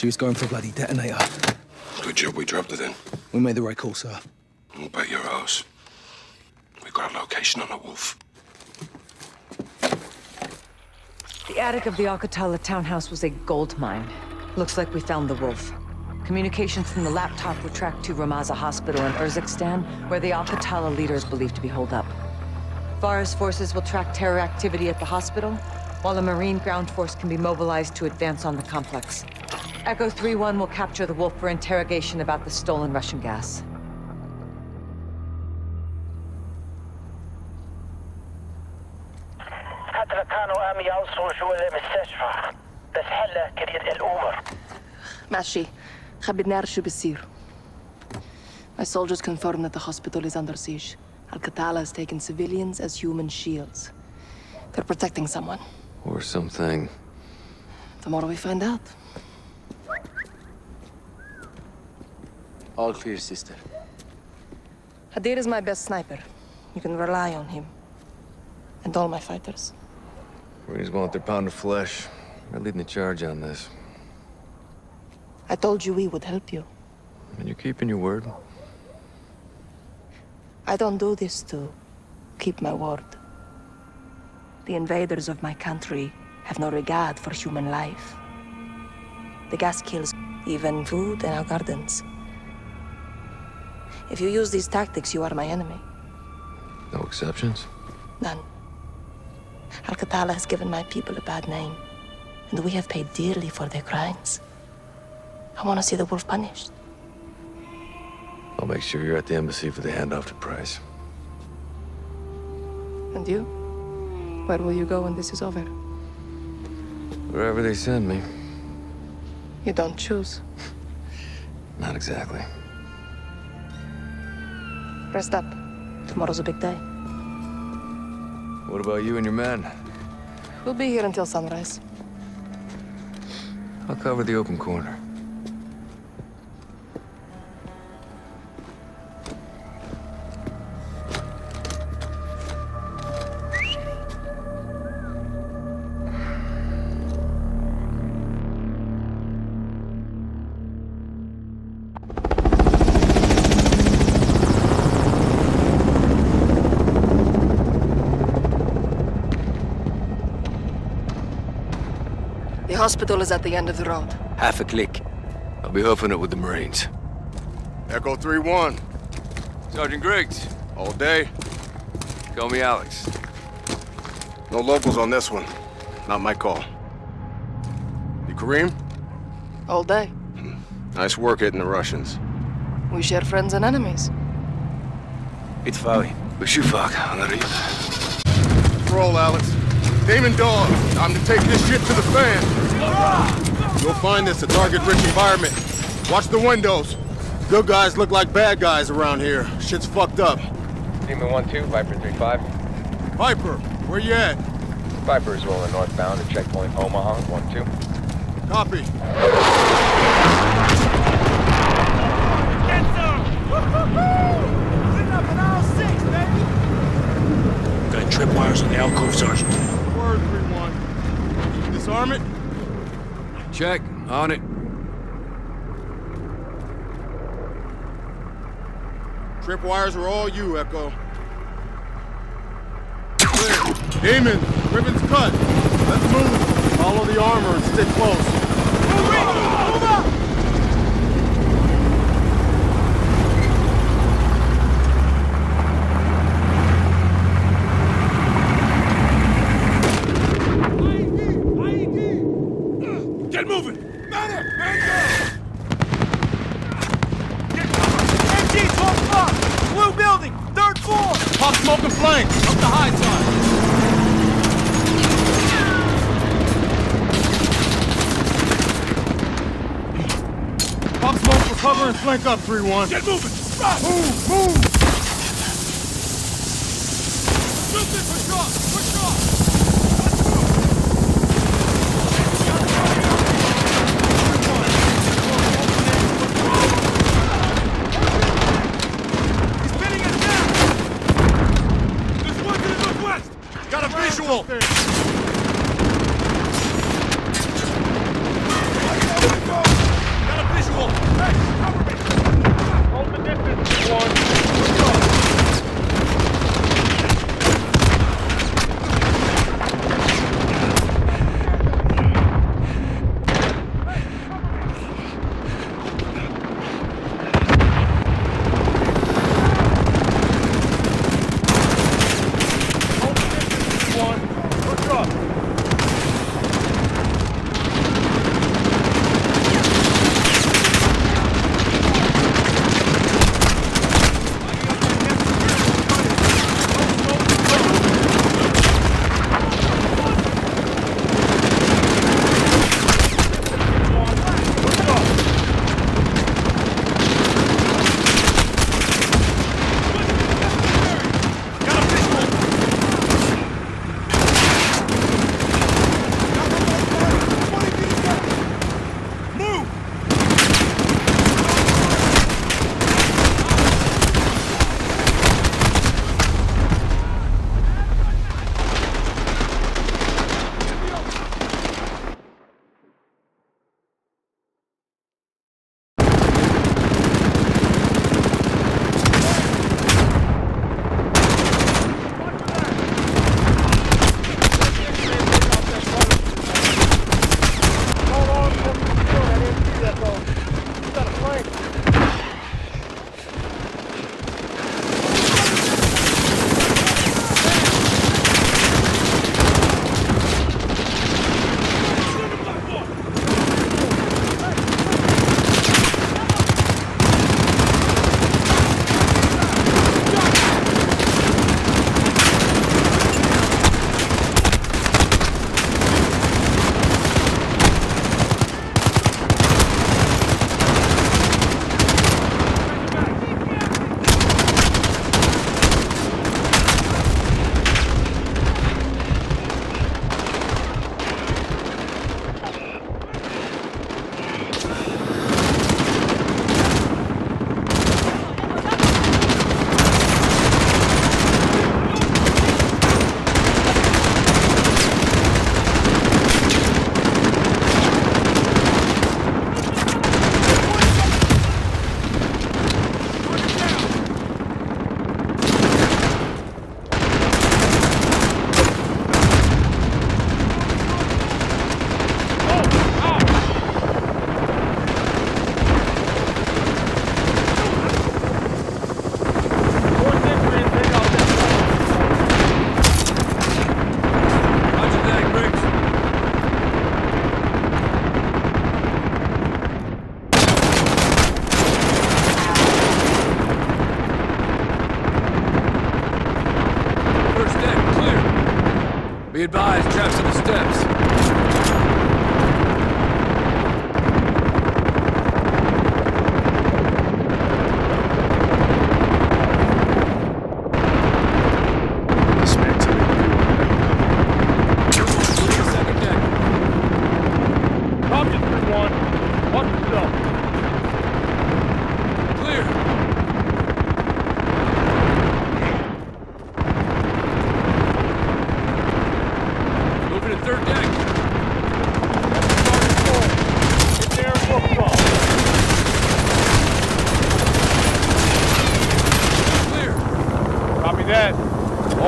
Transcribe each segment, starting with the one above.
She was going for a bloody detonator. Good job we dropped her in. We made the right call, sir. I'll bet your ass. We got a location on the wolf. The attic of the Al-Qatala townhouse was a gold mine. Looks like we found the wolf. Communications from the laptop were tracked to Ramaza Hospital in Urzikstan, where the Al-Qatala leader is believed to be holed up. Farah's forces will track terror activity at the hospital, while a Marine ground force can be mobilized to advance on the complex. Echo 3-1 will capture the wolf for interrogation about the stolen Russian gas. حتى كانوا عم يوصلوا جوا المستشفى بس هلا كريت الامور ماشي خبي نعرف شو بيصير My soldiers confirm that the hospital is under siege. Al-Qatala has taken civilians as human shields. They're protecting someone. Or something. Tomorrow we find out. All clear, sister. Hadir is my best sniper. You can rely on him. And all my fighters. Marines want their pound of flesh. We're leading the charge on this. I told you we would help you. And you're keeping your word. I don't do this to keep my word. The invaders of my country have no regard for human life. The gas kills even food in our gardens. If you use these tactics, you are my enemy. No exceptions? None. Al-Qatala has given my people a bad name, and we have paid dearly for their crimes. I want to see the wolf punished. I'll make sure you're at the embassy for the handoff to Price. And you? Where will you go when this is over? Wherever they send me. You don't choose. Not exactly. Rest up. Tomorrow's a big day. What about you and your men? We'll be here until sunrise. I'll cover the open corner. Hospital is at the end of the road. Half a click. I'll be hoofing it with the Marines. Echo 3-1. Sergeant Griggs. All day. Call me Alex. No locals on this one. Not my call. You Kareem? All day. Hmm. Nice work hitting the Russians. We share friends and enemies. It's Pitfali. Bashufak. Anarib. Roll, Alex. Damon Dog, time to take this shit to the fan. You'll find this a target-rich environment. Watch the windows. Good guys look like bad guys around here. Shit's fucked up. Demon 1-2, Viper 3-5. Viper, where you at? Viper is rolling northbound at checkpoint Omaha 1-2. Copy. Get some! Woo-hoo-hoo! Up in all six, baby! Got tripwires on the alcove, Sergeant. Word 3-1. Disarm it? Check. On it. Tripwires are all you, Echo. Clear. Damon, ribbon's cut. Let's move. Follow the armor and stick close. Move up! Get moving! Medic! Man down! MG 12 o'clock! Blue building! Third floor! Pop smoke and flank. Up the high side. Pop smoke for cover and flank up 3-1. Get moving! Move, move! Push off! Push off! He's pinning us down! There's one to the northwest! Got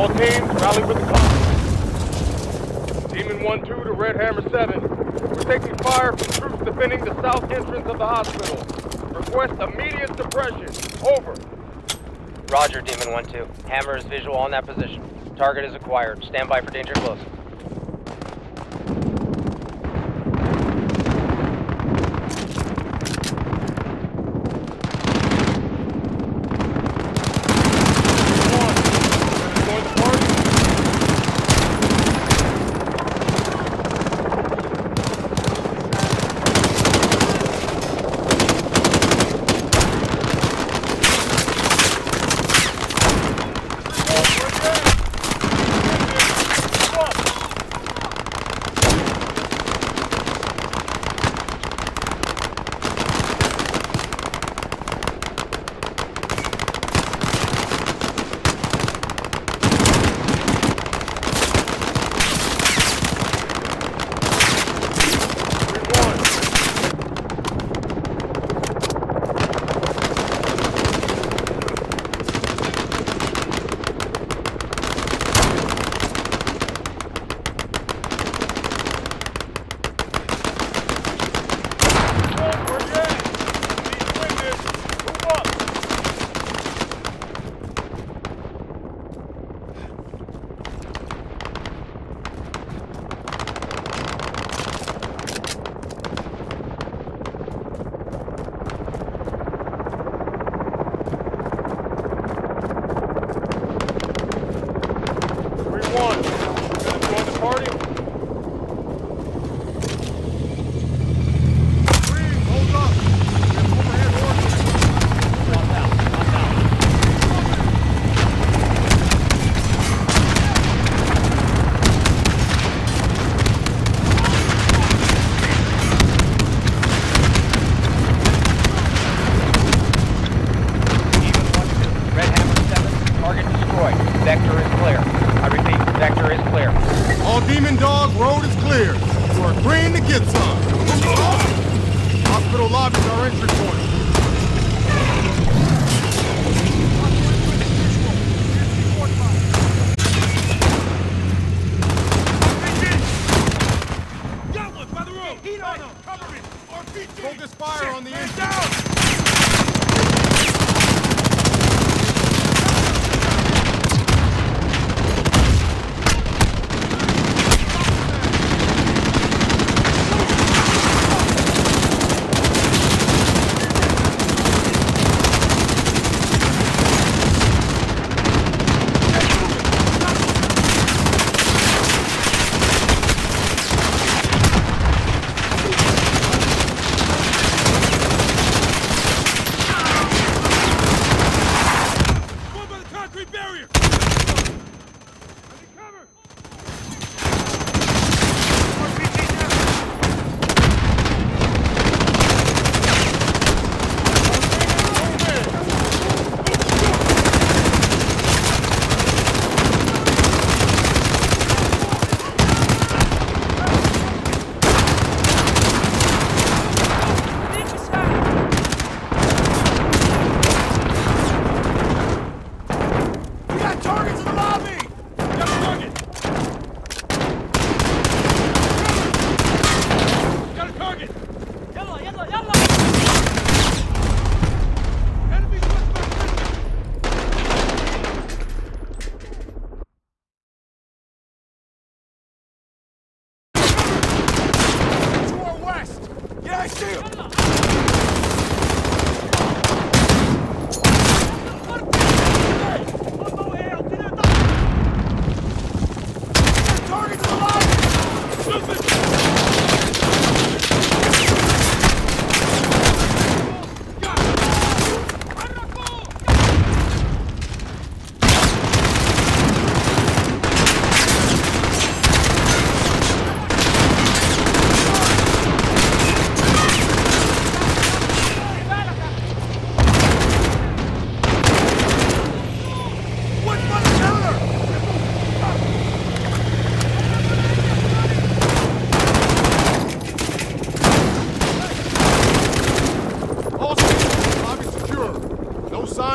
All teams, rally with the call. Demon 1-2 to Red Hammer 7. We're taking fire from troops defending the south entrance of the hospital. Request immediate suppression. Over. Roger, Demon 1-2. Hammer is visual on that position. Target is acquired. Stand by for danger close.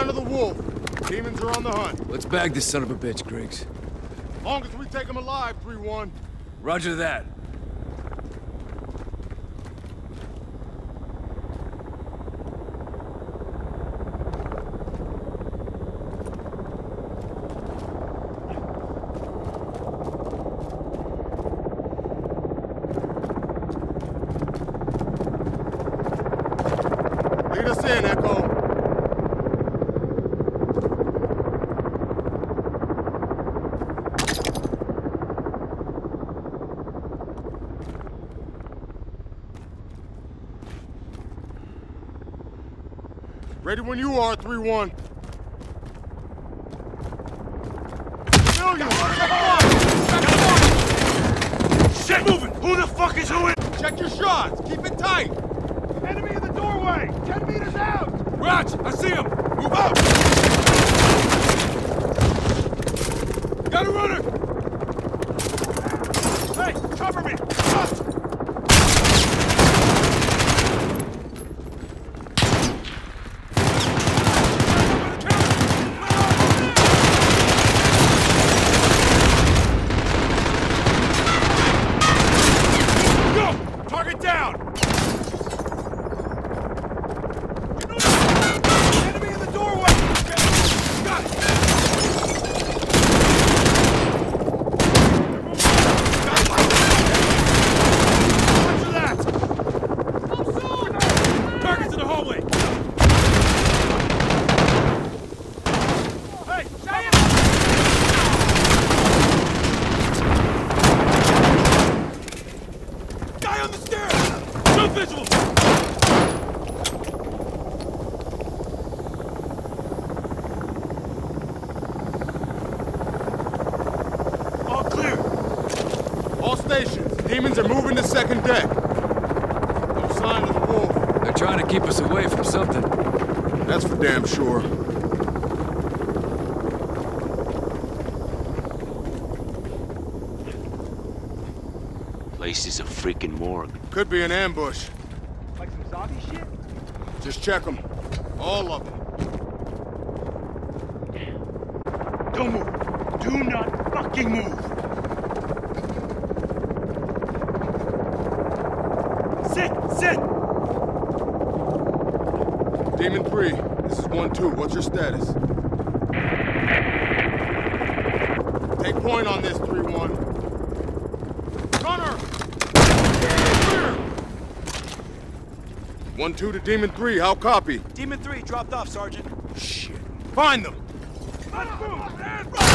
Of the wolf. Demons are on the hunt. Let's bag this son of a bitch, Griggs. Long as we take him alive, 3-1. Roger that. Lead us in, Echo. Ready when you are, 3-1. Civilians! Shit moving! Who the fuck is who in? Check your shots! Keep it tight! Enemy in the doorway! Ten meters out! Raj, I see him! Move out! Got a runner! Hey, cover me! Up! Go! Target down! Enemy in the doorway! Got it! Roger that! Targets in the hallway! Hey, stay Guy on the stairs! No visual! All clear! All stations, demons are moving to second deck. No sign of the wolf. They're trying to keep us away from something. That's for damn sure. Place is a freaking morgue. Could be an ambush. Like some zombie shit? Just check them. All of them. Don't move! Do not fucking move! Sit! Sit! Demon 3, this is 1-2. What's your status? Take point on this, 3-1. Gunner! Clear! 1-2 to Demon 3, how copy? Demon 3 dropped off, Sergeant. Shit. Find them! Let's move!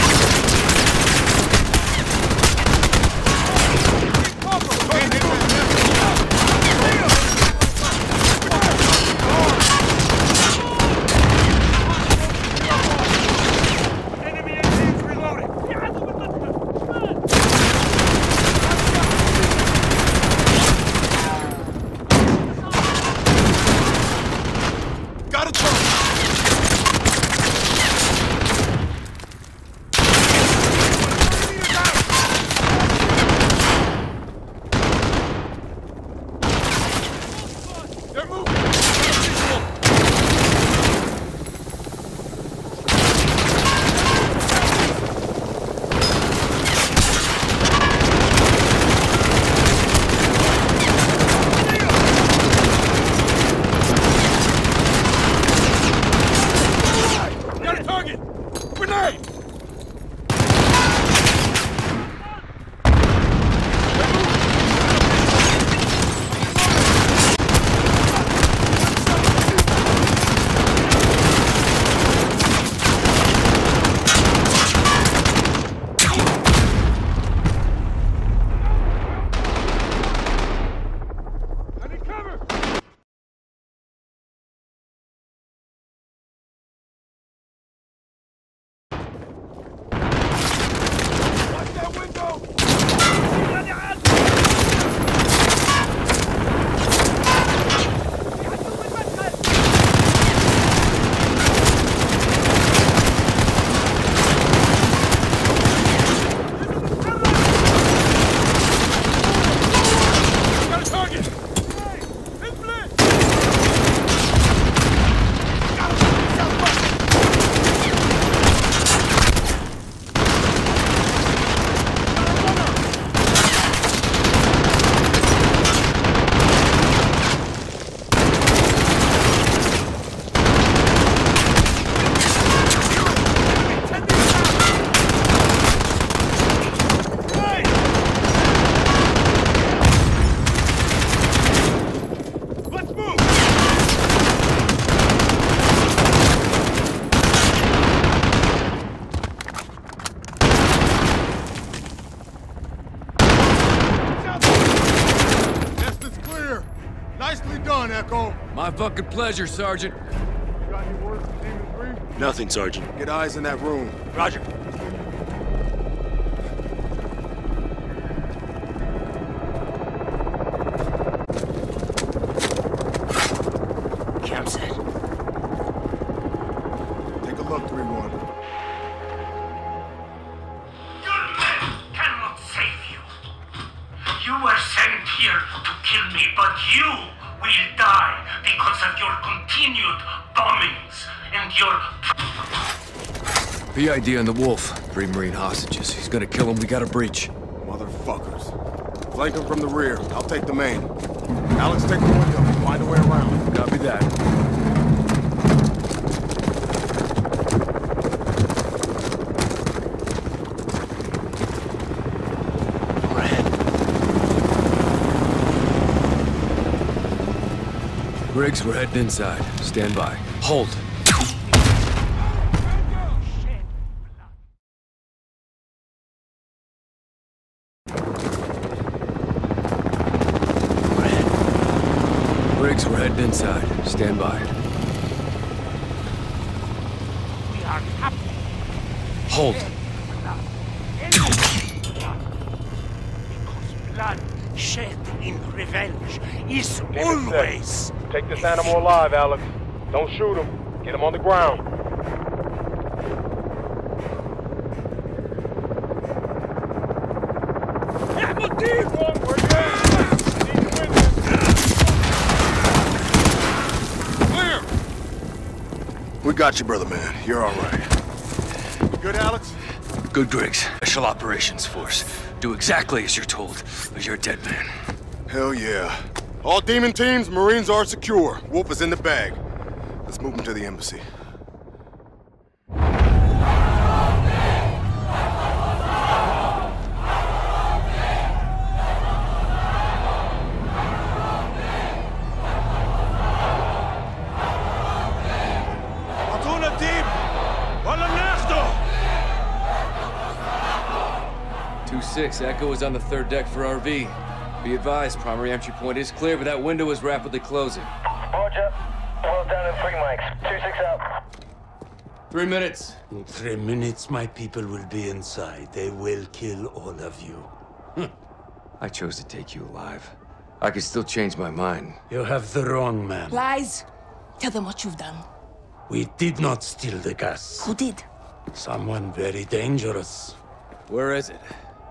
Fucking pleasure, Sergeant. Got any word from Demon 3? Nothing, Sergeant. Get eyes in that room. Roger. On the Wolf. Three Marine hostages. He's gonna kill him. We got a breach. Motherfuckers. Flank them from the rear. I'll take the main. Alex, take the window. Find a way around. Copy that. Griggs, we're heading inside. Stand by. Hold. Griggs, we're heading inside. Stand by. we are captured. Hold. Because blood shed in revenge is Demon set. always Take this animal alive, Alex. Don't shoot him. Get him on the ground. One, we're good. Need witness. We got you, brother man. You're all right. Good, Alex? Good, Griggs. Special Operations Force. Do exactly as you're told, or you're a dead man. Hell yeah. All demon teams, Marines are secure. Wolf is in the bag. Let's move him to the embassy. 2-6, Echo is on the third deck for RV. Be advised, primary entry point is clear, but that window is rapidly closing. Roger. Well down in three mics. Two six out. Three minutes. In three minutes, my people will be inside. They will kill all of you. Hmm. I chose to take you alive. I could still change my mind. You have the wrong man. Lies. Tell them what you've done. We did not steal the gas. Who did? Someone very dangerous. Where is it?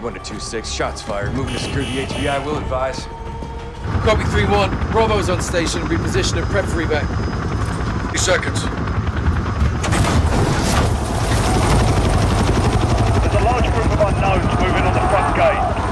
3-1 to 2-6. Shots fired. Moving to secure the HVI. Will advise. Copy 3-1. Bravo's on station. Reposition and prep for evac. Two seconds. There's a large group of unknowns moving on the front gate.